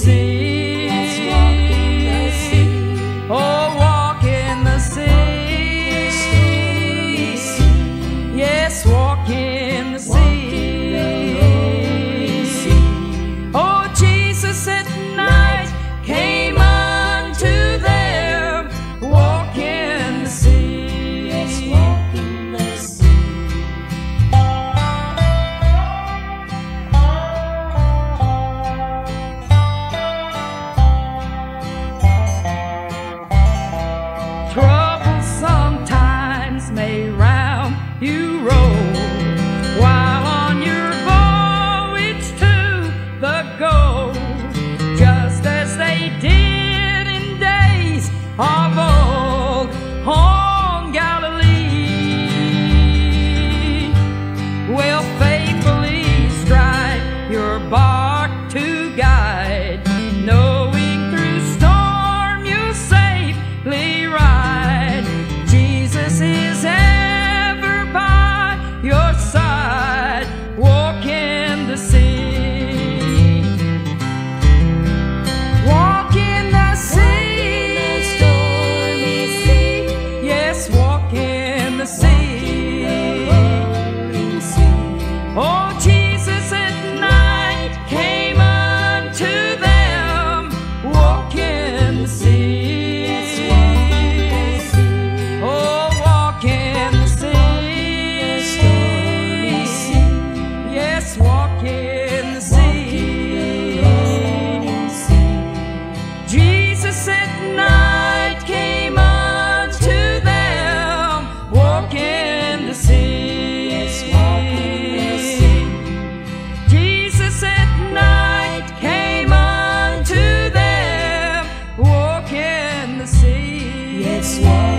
see. you roll. While on your voyage to the goal, just as they did in days of the sea. Oh, Jesus at night came unto them, walk in the sea. Oh, walk in the sea. Yes, walk in the sea. Jesus at night. this.